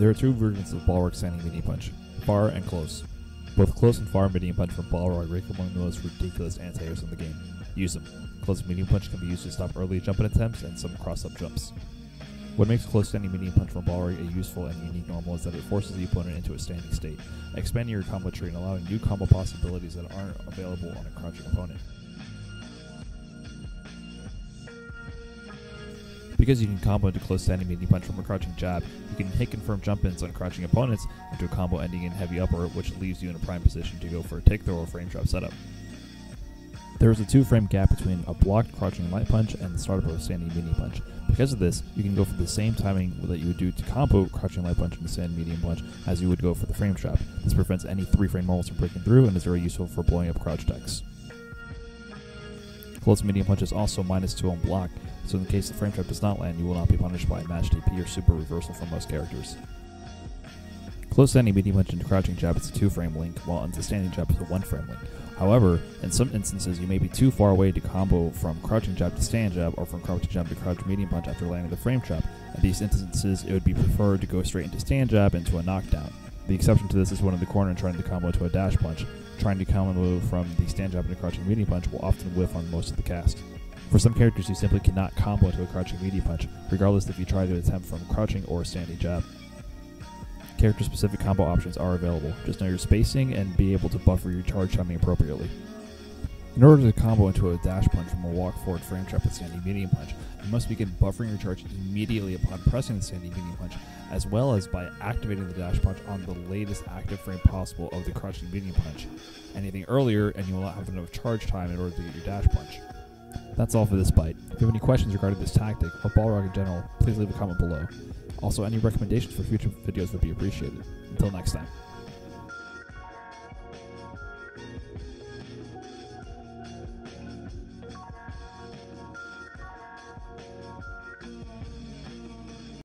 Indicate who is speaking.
Speaker 1: There are two versions of Balrog standing medium punch, far and close. Both close and far medium punch from Balrog rank among the most ridiculous anti-airs in the game. Use them. Close medium punch can be used to stop early jumping attempts and some cross-up jumps. What makes close standing medium punch from Balrog a useful and unique normal is that it forces the opponent into a standing state, expanding your combo tree and allowing new combo possibilities that aren't available on a crouching opponent. Because you can combo into close standing medium punch from a crouching jab, you can hit confirm jump ins on crouching opponents into a combo ending in heavy upper, which leaves you in a prime position to go for a tick throw or frame trap setup. There is a two frame gap between a blocked crouching light punch and the start of a standing medium punch. Because of this, you can go for the same timing that you would do to combo crouching light punch and standing medium punch as you would go for the frame trap. This prevents any three frame rolls from breaking through and is very useful for blowing up crouch techs. Close medium punch is also minus 2 on block, so in case the frame trap does not land, you will not be punished by a match DP or super reversal from most characters. Close standing medium punch into crouching jab is a 2 frame link, while into standing jab is a 1 frame link. However, in some instances, you may be too far away to combo from crouching jab to stand jab or from crouching jab to crouch medium punch after landing the frame trap. In these instances, it would be preferred to go straight into stand jab into a knockdown. The exception to this is when in the corner trying to combo to a dash punch. Trying to combo from the stand jab into crouching medium punch will often whiff on most of the cast. For some characters, you simply cannot combo into a crouching medium punch, regardless if you try to attempt from crouching or standing jab character specific combo options are available. Just know your spacing and be able to buffer your charge timing appropriately. In order to combo into a dash punch from a walk forward frame trap with standing medium punch, you must begin buffering your charge immediately upon pressing the standing medium punch, as well as by activating the dash punch on the latest active frame possible of the crouching medium punch. Anything earlier, and you will not have enough charge time in order to get your dash punch. That's all for this bite. If you have any questions regarding this tactic or Balrog in general, please leave a comment below. Also, any recommendations for future videos would be appreciated. Until next time.